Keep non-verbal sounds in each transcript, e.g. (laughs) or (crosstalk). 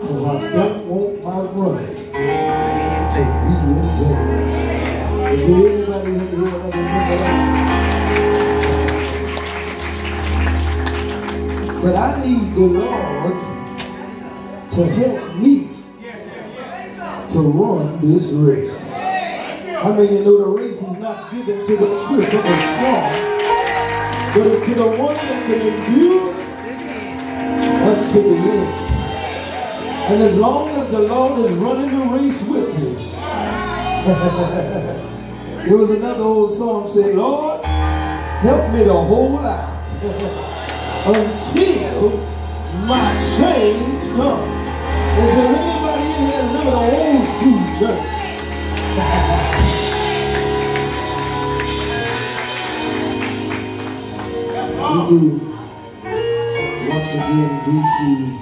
Because I don't want my running to be in vain. Is there anybody in here that remember that? But I need the Lord to help me to run this race. How many of you know the race is not given to the swift or the strong, but it's to the one that can endure unto the end. And as long as the Lord is running the race with me, (laughs) there was another old song saying, Lord, help me to hold out (laughs) until my change comes. Is there anybody in here that remember the old school church? (laughs) we do once again greet you in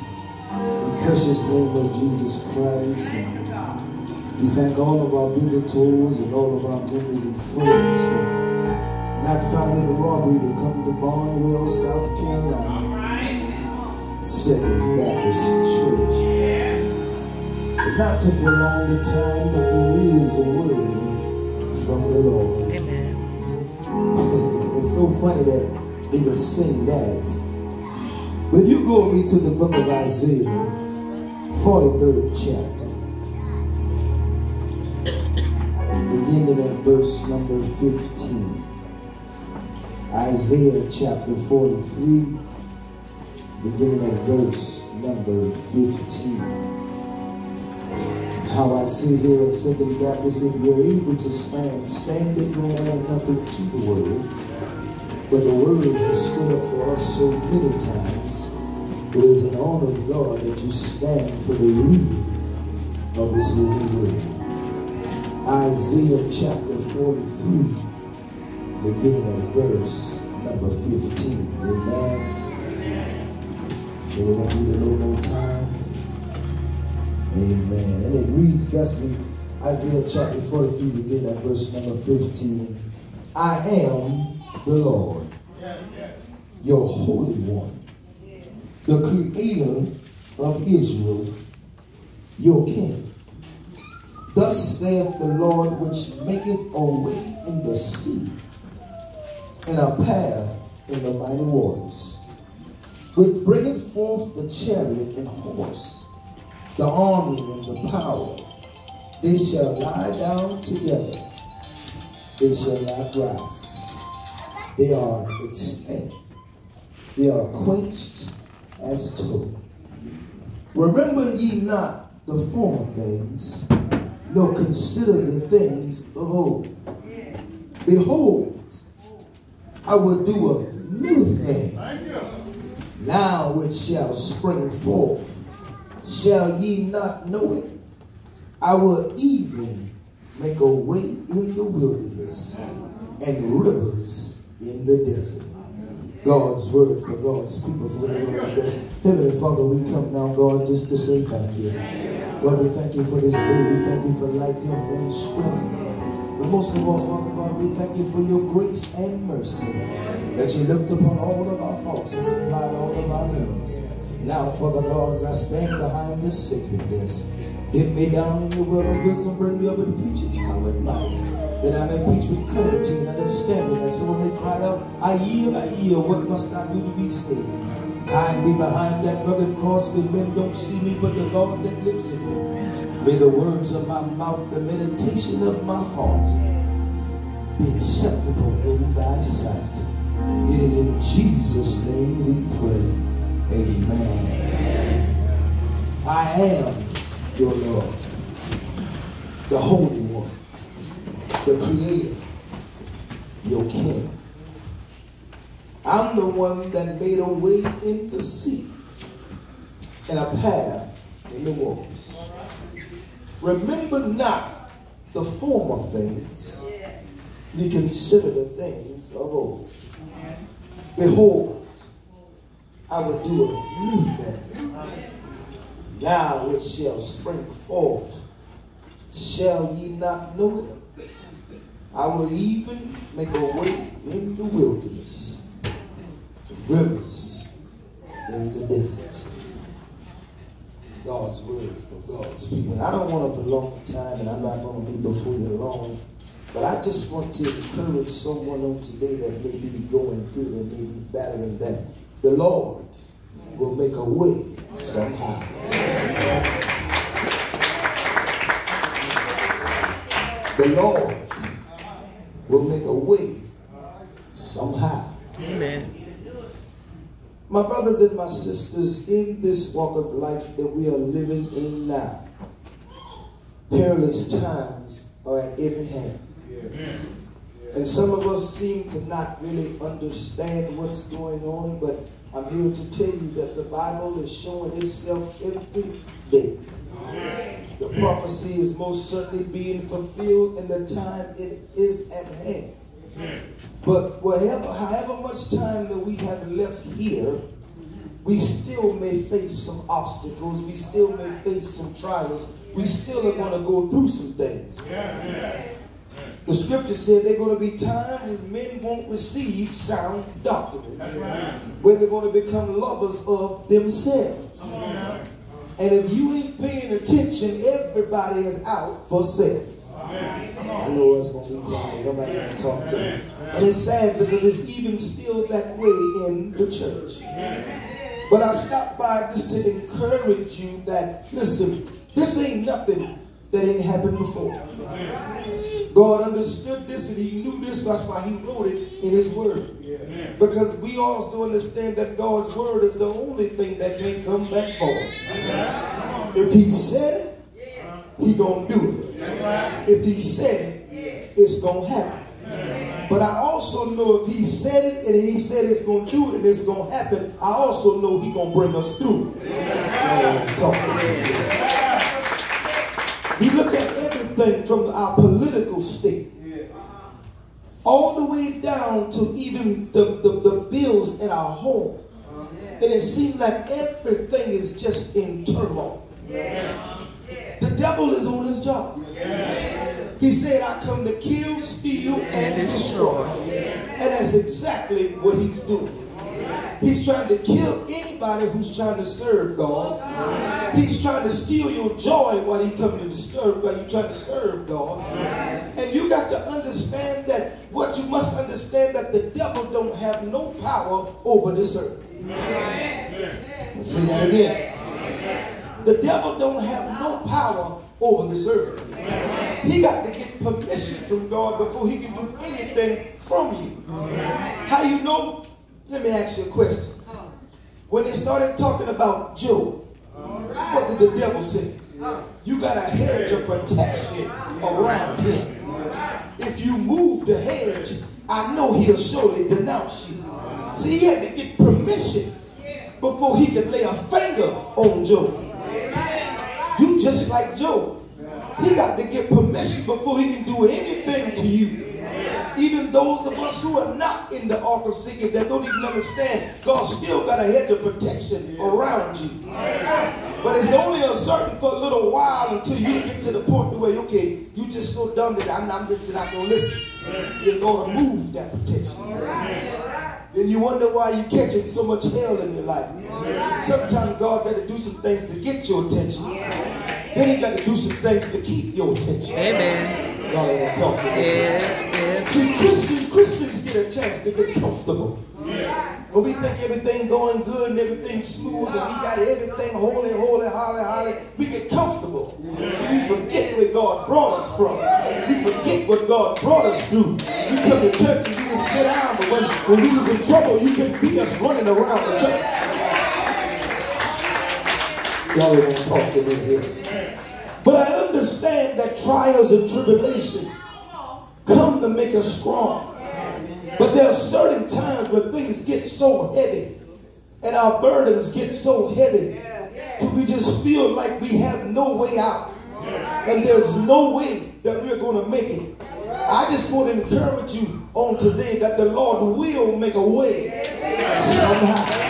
the precious name of Jesus Christ. And we thank all of our visitors and all of our members and friends for not finding the robbery to come to Barnwell, South Carolina. Second Baptist Church. But not to prolong the time, but there is a word from the Lord. Amen. it's so funny that they would sing that. But if you go with me to the book of Isaiah, 43rd chapter, beginning at verse number 15. Isaiah chapter 43, beginning at verse number 15. How I see here at Second Baptist, if you're able to stand, standing don't add nothing to the word. But the word has stood up for us so many times. It is an honor of God that you stand for the reading of his holy word. Isaiah chapter 43, beginning at verse number 15. Amen. Anyone need a little more time? Amen. And it reads, Gusly, Isaiah chapter 43, beginning at verse number 15. I am the Lord, your Holy One, the Creator of Israel, your King. Thus saith the Lord, which maketh a way in the sea, and a path in the mighty waters, which bringeth forth the chariot and horse, the army and the power. They shall lie down together, they shall not rise. They are extinct. They are quenched as tow. Remember ye not the former things, nor consider the things of old. Behold, I will do a new thing. Now it shall spring forth. Shall ye not know it? I will even make a way in the wilderness and rivers in the desert. God's word for God's people for the Lord bless. Heavenly Father, we come now, God, just to say thank you. Lord, we thank you for this day. We thank you for life, health, and strength. But most of all, Father God, we thank you for your grace and mercy that you looked upon all of our faults and supplied all of our needs. Now, Father God, as I stand behind this sacred desk, dip me down in your well of wisdom, bring me up in power and might, that I may preach with clarity and understanding, that someone may cry out, I yield, I yield, what must I do to be saved? Hide me behind that rugged cross where men don't see me, but the Lord that lives in me. May the words of my mouth, the meditation of my heart be acceptable in thy sight. It is in Jesus' name we pray. Amen. I am your Lord, the Holy the Creator, your King. I'm the one that made a way in the sea and a path in the waters. Remember not the former things, you consider the things of old. Behold, I will do a new thing. Now it shall spring forth. Shall ye not know it? I will even make a way in the wilderness, the rivers in the desert. God's word for God's people. I don't want to be long time, and I'm not going to be before you long. But I just want to encourage someone on today that may be going through, that may be battling, that the Lord will make a way somehow. The Lord will make a way somehow. Amen. My brothers and my sisters, in this walk of life that we are living in now, perilous times are at every hand. And some of us seem to not really understand what's going on, but I'm here to tell you that the Bible is showing itself every day. The prophecy is most certainly being fulfilled, in the time it is at hand. But however much time that we have left here, we still may face some obstacles. We still may face some trials. We still are going to go through some things. The scripture said there are going to be times men won't receive sound doctrine. Where they're going to become lovers of themselves. And if you ain't paying attention, everybody is out for self. I know it's going to be quiet. Nobody going to talk to me. And it's sad because it's even still that way in the church. But I stopped by just to encourage you that, listen, this ain't nothing that ain't happened before. God understood this and he knew this. That's why he wrote it in his word. Because we also understand that God's word is the only thing that can't come back forward. If he said it, he gonna do it. If he said it, it's gonna happen. But I also know if he said it and he said it's going to do it and it's going to happen, I also know he going to bring us through. We look at everything from our political state. All the way down to even the, the, the bills in our home. And it seems like everything is just in turmoil. The devil is on his job. He said, I come to kill, steal, and destroy. And that's exactly what he's doing. He's trying to kill anybody who's trying to serve God. He's trying to steal your joy while he coming to disturb while you're trying to serve God. And you got to understand that what you must understand that the devil don't have no power over this earth. Say that again. The devil don't have no power over this earth. He got to get permission from God before he can do anything from you. How you know? Let me ask you a question. When they started talking about Job, what did the devil say? You got a hedge of protection around him. If you move the hedge, I know he'll surely denounce you. See, he had to get permission before he could lay a finger on Job. You just like Job. He got to get permission before he can do anything to you. Even those of us who are not in the ark of singing that don't even understand, God still got a hedge of protection around you. But it's only a certain for a little while until you get to the point where, okay, you just so dumb that I'm, I'm just not going to listen. You're going to move that protection. Then you wonder why you're catching so much hell in your life. Sometimes God got to do some things to get your attention. Then he got to do some things to keep your attention. Amen. God ain't talking. Yes. See, Christians, Christians get a chance to get comfortable. When we think everything going good and everything smooth and we got everything holy, holy, holy, holy, we get comfortable. And we forget where God brought us from. We forget what God brought us through. We come to church and we just sit down, but when, when we was in trouble, you can beat us running around the church. Y'all ain't gonna talk to me here. But I understand that trials and tribulation come to make us strong. But there are certain times when things get so heavy and our burdens get so heavy till we just feel like we have no way out. And there's no way that we're going to make it. I just want to encourage you on today that the Lord will make a way somehow.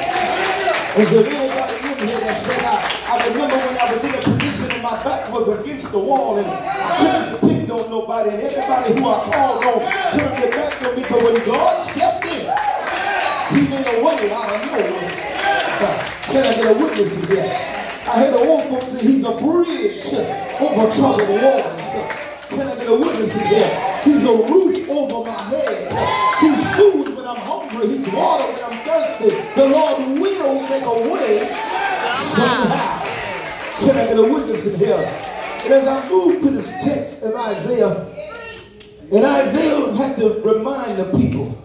Is there anybody in here that said, I, I remember when I was in a position and my back was against the wall and I couldn't on nobody and everybody who I called on turned their back on me. But when God stepped in, he made a way out of nowhere. Uh, can I get a witness again? I heard the old folks say he's a bridge over troubled waters. Uh, can I get a witness in here? He's a roof over my head. Uh, he's food when I'm hungry. He's water when I'm thirsty. The Lord will make a way somehow. Can I get a witness in here? And as I move to this text of Isaiah, and Isaiah had to remind the people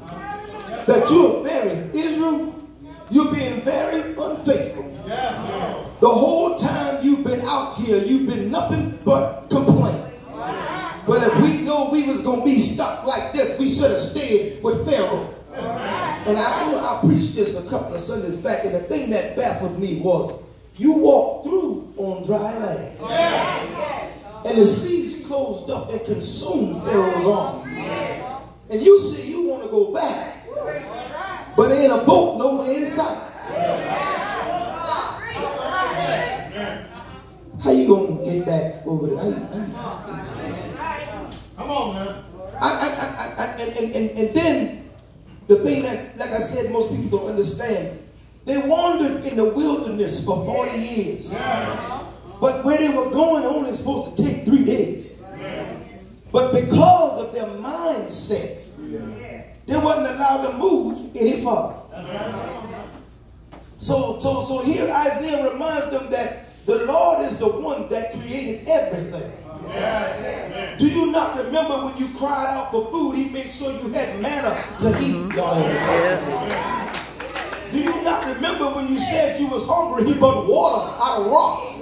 that you're very, Israel, you're being very unfaithful. The whole time you've been out here, you've been nothing but complaining. But if we know we was going to be stuck like this, we should have stayed with Pharaoh. And I, I preached this a couple of Sundays back, and the thing that baffled me was you walked through on dry land. And the seas closed up and consumed Pharaoh's army. And you say you want to go back. But there ain't a boat no inside. How you gonna get back over there? How you, how you, Come on, man. I, I, I, I, and, and, and, and then the thing that, like I said, most people don't understand. They wandered in the wilderness for 40 years. But where they were going only supposed to take three days. But because of their mindset, they wasn't allowed to move any further. So, so, so here Isaiah reminds them that the Lord is the one that created everything. Do you not remember when you cried out for food, he made sure you had manna to eat? Y'all Yeah. Do you not remember when you said you was hungry, he brought water out of rocks?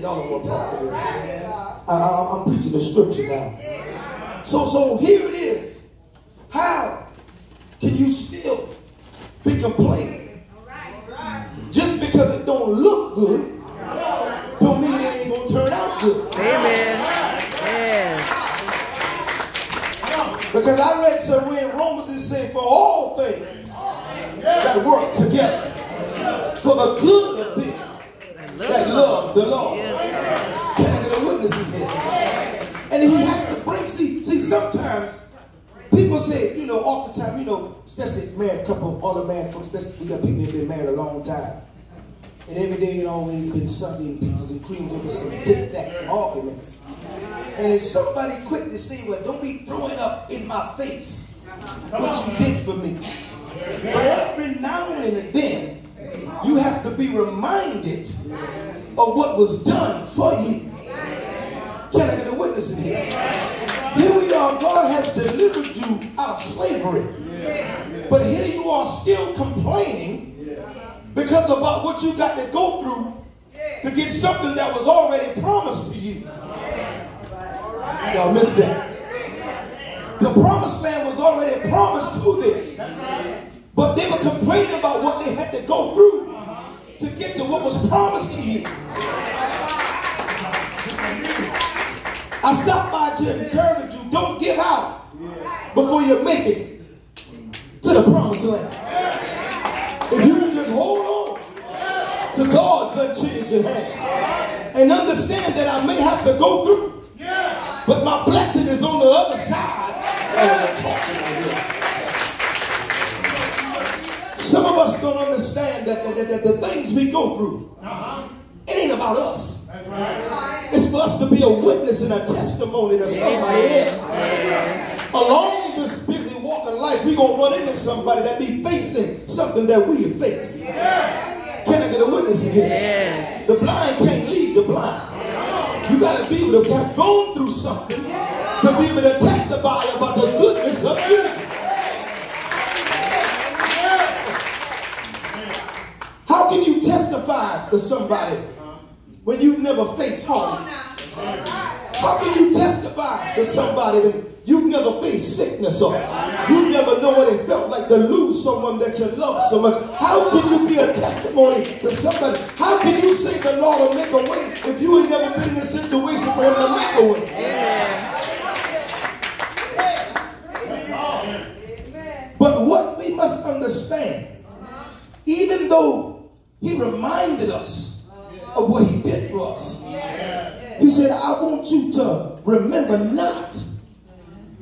Y'all don't want to talk to me. I, I'm preaching the scripture now. So, so here it is. How can you still be complaining? Just because it don't look good, don't mean it ain't gonna turn out good. Amen. Yes. Because I read somewhere in Romans it say for all things that work together for the good of them that love the Lord. Can I get a witness? And he has to bring, see, see, sometimes people say, you know, oftentimes, you know, especially married couple, all the married folks, especially we got people who've been married a long time. And every day it always been Sunday and peaches and cream over some tic tacs and arguments. And if somebody quick to say, well, don't be throwing up in my face what you did for me. But every now and then, you have to be reminded of what was done for you. Can I get a witness in here? Here we are, God has delivered you out of slavery. But here you are still complaining because about what you got to go through to get something that was already promised to you. Y'all missed that. The promised land was already promised to them. But they were complaining about what they had to go through to get to what was promised to you. I stopped by to encourage you. Don't give out before you make it to the promised land. If you can just hold on to God's unchanging hand and understand that I may have to go through, but my blessing is on the other side us don't understand that, that, that, that the things we go through, uh-huh. it ain't about us. It's for us to be a witness and a testimony to somebody else. Yes. Along this busy walk of life, we're going to run into somebody that be facing something that we have faced. Can I get a witness in here? Yes. The blind can't lead the blind. You got to be able to have gone through something to be able to testify about the goodness of Jesus. How can you testify to somebody when you've never faced heartache? How can you testify to somebody when you've never faced sickness or you never know what it felt like to lose someone that you love so much? How can you be a testimony to somebody? How can you say the Lord will make a way if you ain't never been in a situation for him to make a way? Amen. But what we must understand, even though he mm. reminded us of what he did for us, he said, I want you to remember not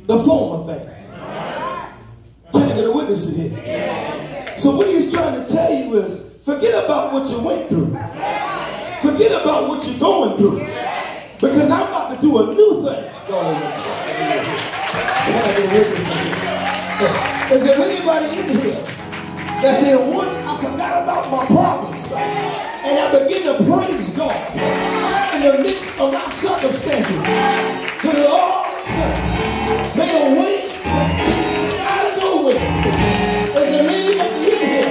the former things. Can I get a witness in here? So what he's trying to tell you is Forget about what you went through. Forget about what you're going through. Because I'm about to do a new thing. Is there anybody in here that said, once I forgot about my problems and I begin to praise God in the midst of my circumstances, the Lord made a way out of nowhere. Is there anybody in here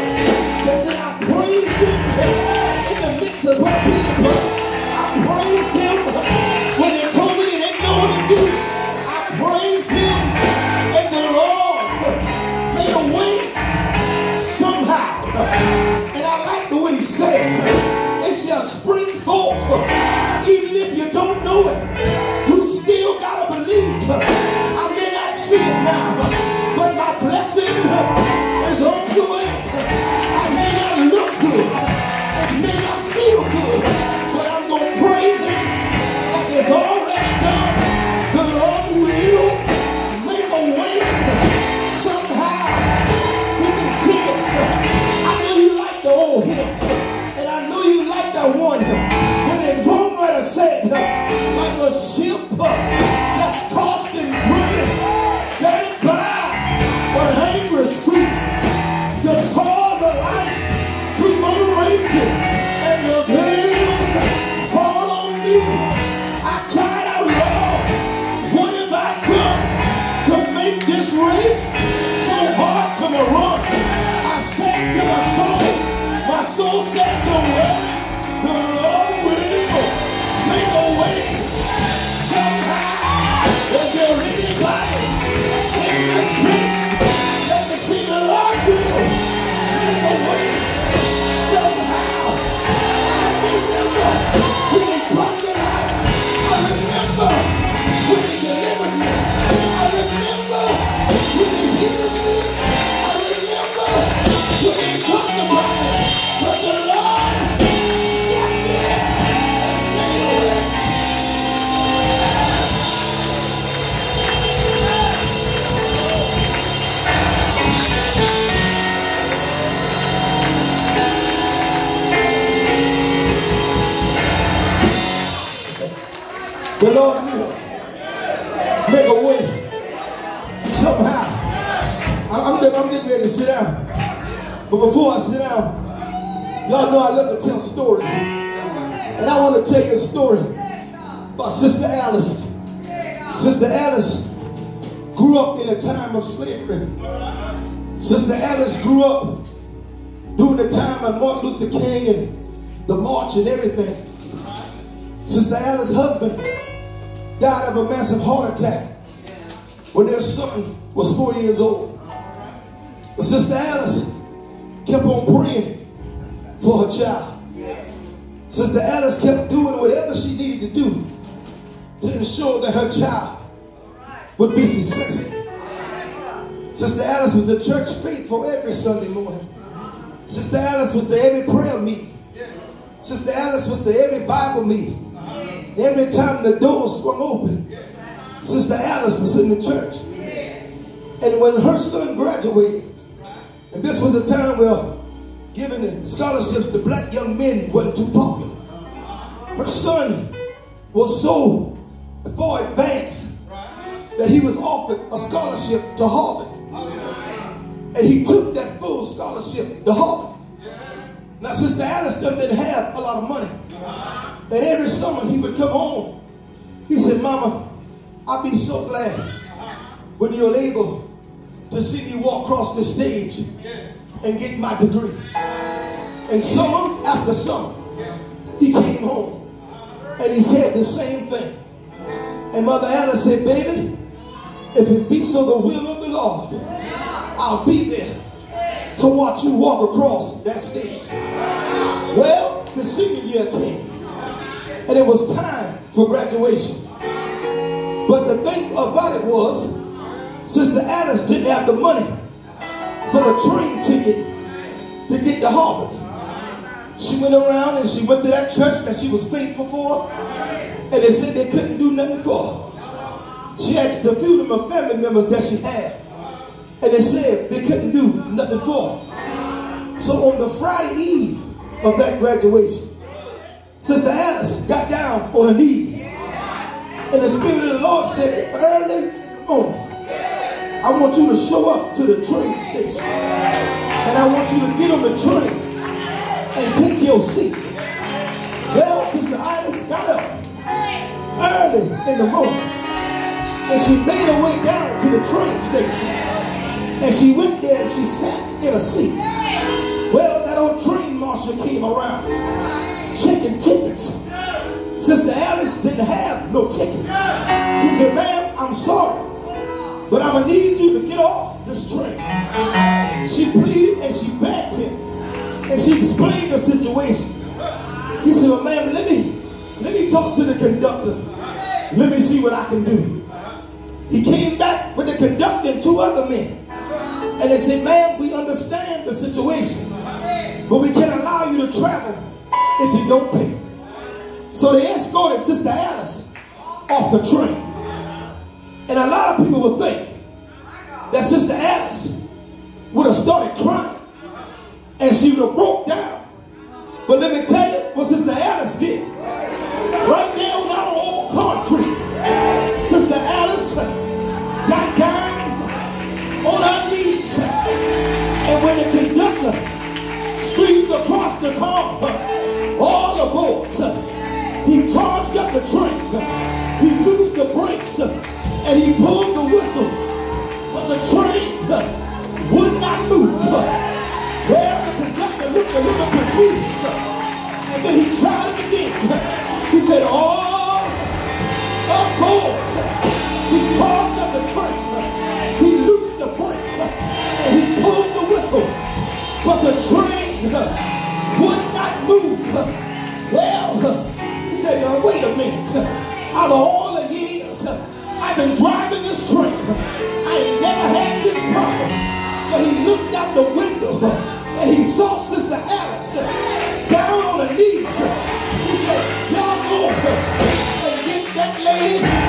that said, I praised Him in the midst of Peter was? I praised Him I said to my soul, my I'm, getting, ready to sit down. But before I sit down, y'all know I love to tell stories. And I want to tell you a story about Sister Alice. Sister Alice grew up in a time of slavery. Sister Alice grew up during the time of Martin Luther King and the march and everything. Sister Alice's husband died of a massive heart attack when their son was four years old. But Sister Alice kept on praying for her child. Sister Alice kept doing whatever she needed to do to ensure that her child would be successful. Sister Alice was the church faithful every Sunday morning. Sister Alice was to every prayer meeting. Sister Alice was to every Bible meeting. Every time the door swung open, Sister Alice was in the church. And when her son graduated, and this was a time where giving scholarships to black young men wasn't too popular. Her son was so far advanced that he was offered a scholarship to Harvard. And he took that full scholarship to Harvard. Now, Sister Alice didn't have a lot of money. And every summer he would come home. He said, Mama, I'll be so glad when you're able to see me walk across the stage and get my degree. And summer after summer, he came home and he said the same thing. And Mother Alice said, Baby, if it be so the will of the Lord, I'll be there to watch you walk across that stage. Well, the senior year came, and it was time for graduation. But the thing about it was, Sister Alice didn't have the money for the train ticket to get to Harvard. She went around and she went to that church that she was faithful for, and they said they couldn't do nothing for her. She asked a few of my family members that she had, and they said they couldn't do nothing for her. So on the Friday eve of that graduation, Sister Alice got down on her knees. And the Spirit of the Lord said, early morning, I want you to show up to the train station. And I want you to get on the train and take your seat. Well, Sister Alice got up early in the morning. And she made her way down to the train station. And she went there and she sat in a seat. Well, that old train marshal came around checking tickets. Sister Alice didn't have no ticket. He said, ma'am, I'm sorry, but I'm going to need you to get off this train. She pleaded and she begged him. And she explained the situation. He said, well, ma'am, let me, let me talk to the conductor. Let me see what I can do. He came back with the conductor and two other men. And they said, ma'am, we understand the situation, but we can't allow you to travel if you don't pay. So they escorted Sister Alice off the train. And a lot of people would think that Sister Alice would have started crying and she would have broke down. But let me tell you what Sister Alice did. Right down on our old concrete, Sister Alice got down on her knees. And when the conductor streamed across the car, all aboard, he charged up the train. And he pulled the whistle. But the train would not move. Well, the conductor looked a little confused. And then he tried it again. He said, oh, all aboard. He charged up the train. He loosed the brake. And he pulled the whistle. But the train would not move. Well, he said, wait a minute. Out of all the years I've been driving this train, I ain't never had this problem. But he looked out the window and he saw Sister Alice down on her knees. He said, y'all go and get that lady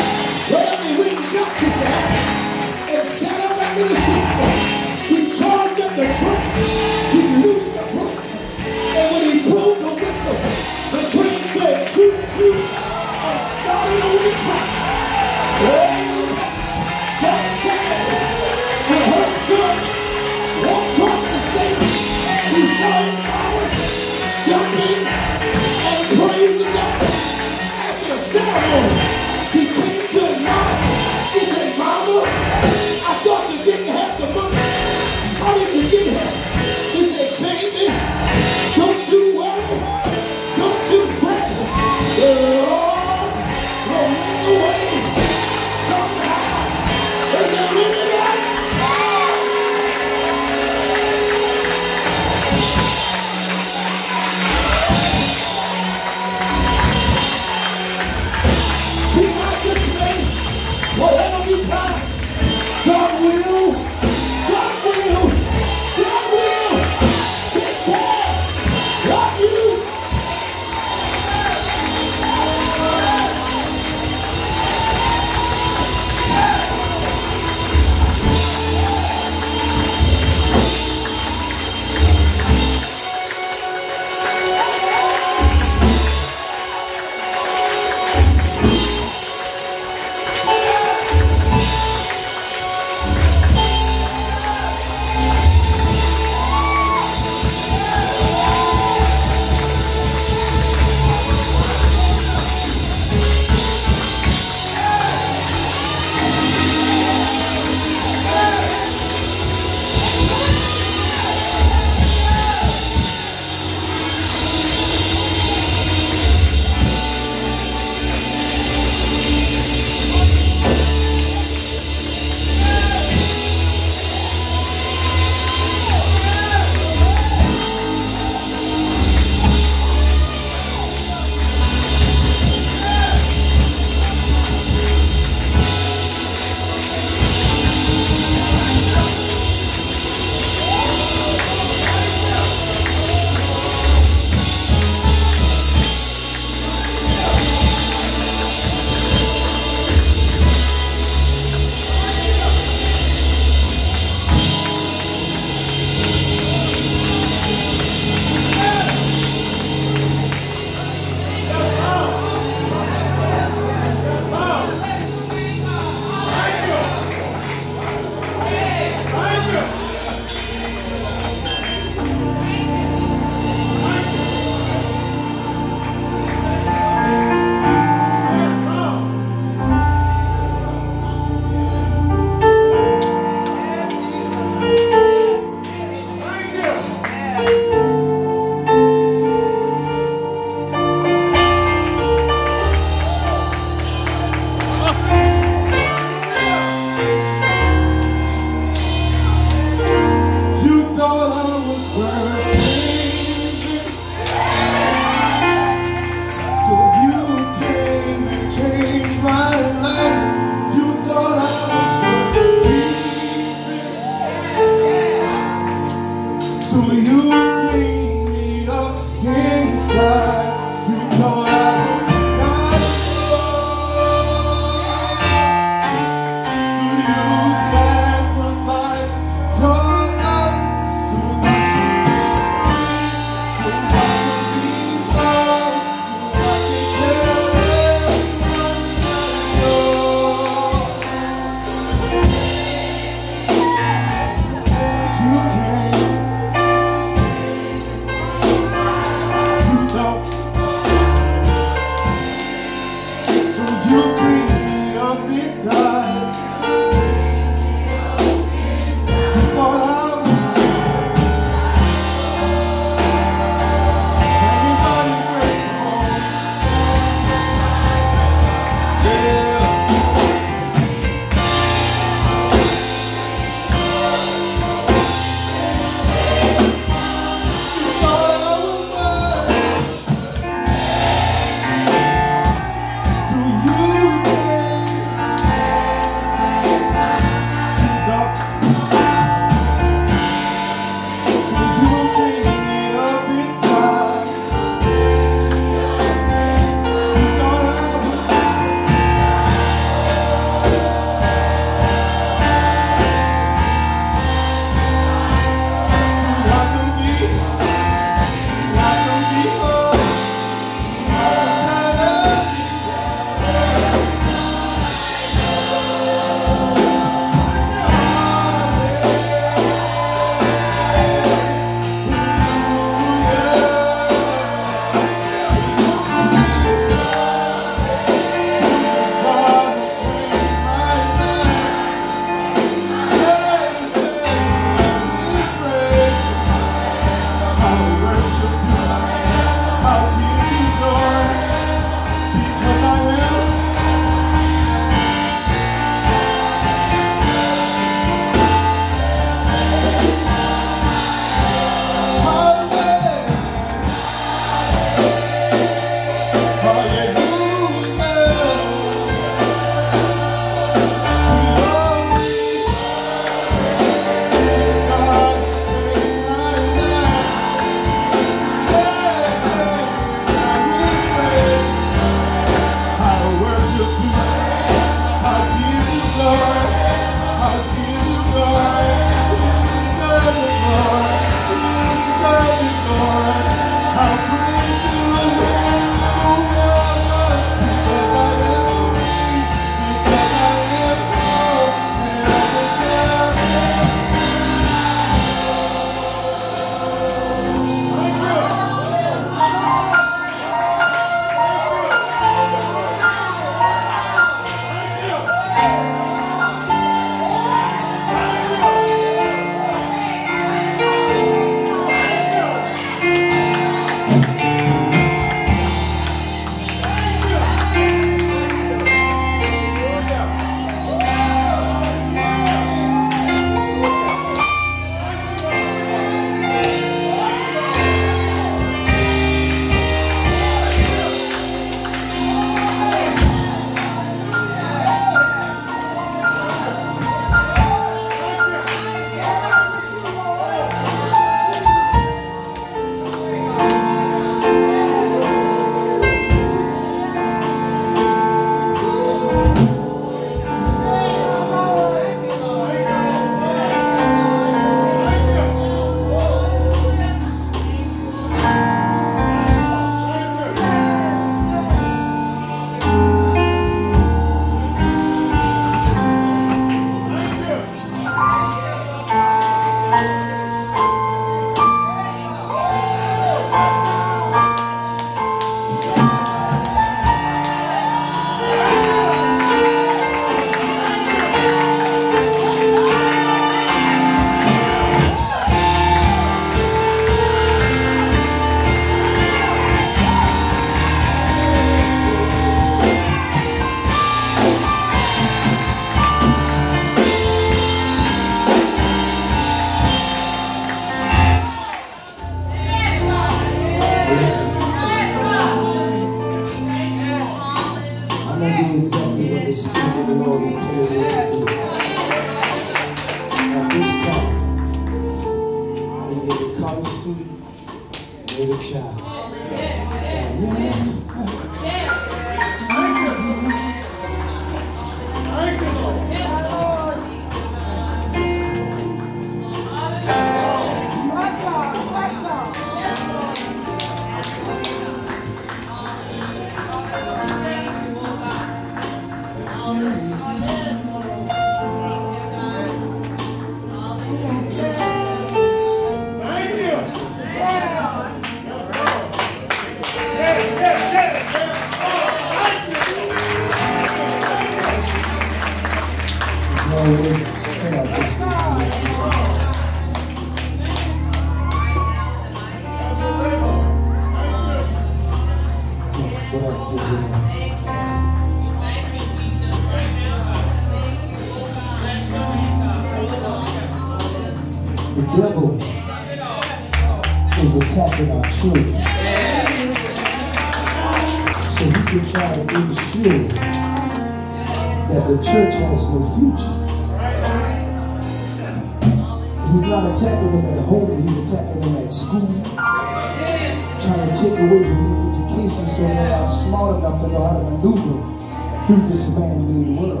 this man-made world.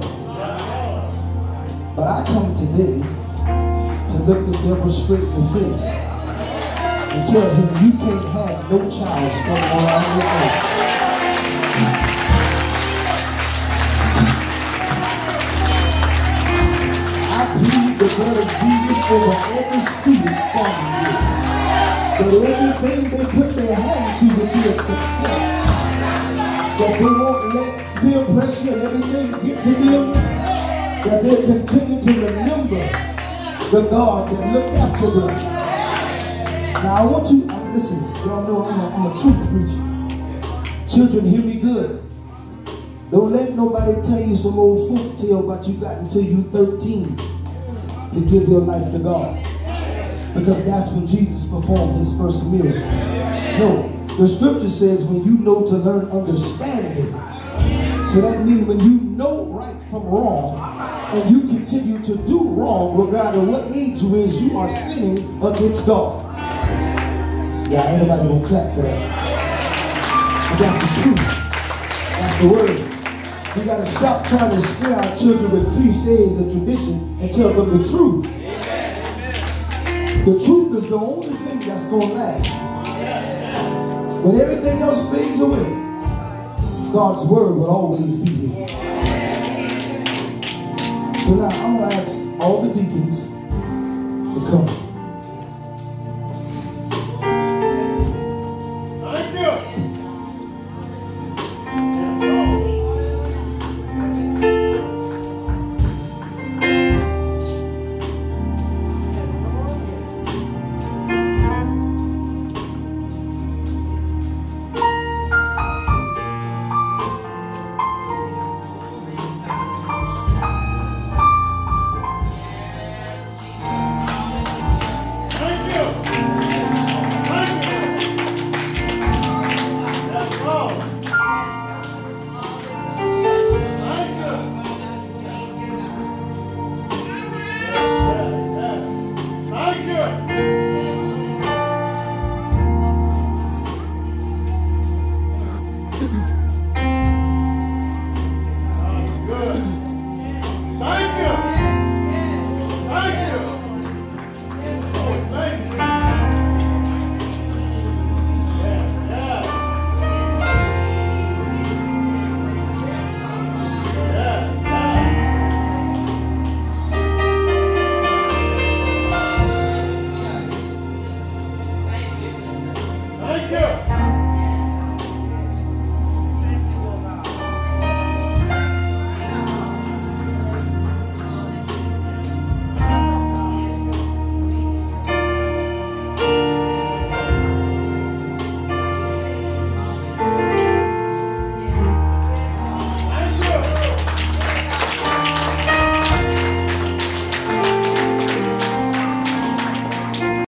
But I come today to look the devil straight in the face and tell him you can't have no child standing on your own. I plead the blood of Jesus over every student standing here. That everything they put their hand to would be a success that we won't let the oppression and everything get to them, that they continue to remember the God that looked after them. Now I want you, uh, I, listen, y'all know I'm a, I'm a truth preacher. Children, hear me good. Don't let nobody tell you some old folk tale about you got until you 13 to give your life to God. Because that's when Jesus performed his first miracle. No, the scripture says when you know to learn understanding. So that means when you know right from wrong and you continue to do wrong, regardless of what age you is, you are sinning against God. Yeah, anybody gonna clap for that. But that's the truth. That's the word. We gotta stop trying to scare our children with cliches and tradition and tell them the truth. The truth is the only thing that's gonna last. When everything else fades away, God's word will always be here. So now I'm going to ask all the deacons.